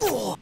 Oh.